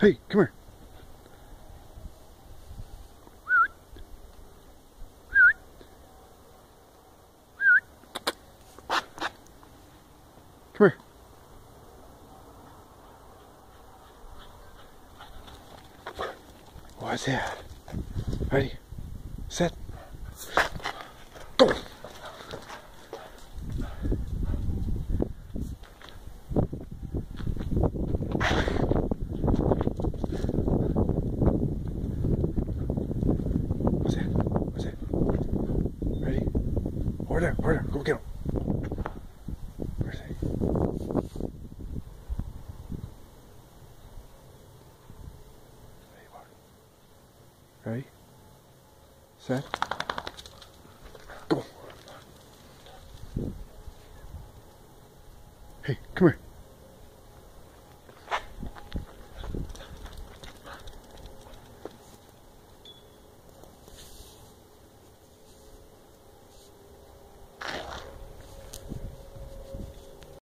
Hey, come here. Come here. What's that? Ready, set, go! What's that? What's that? Ready? Over there, over there, go get him. Where's he? There you are. Ready? Set. Go. Hey, come here.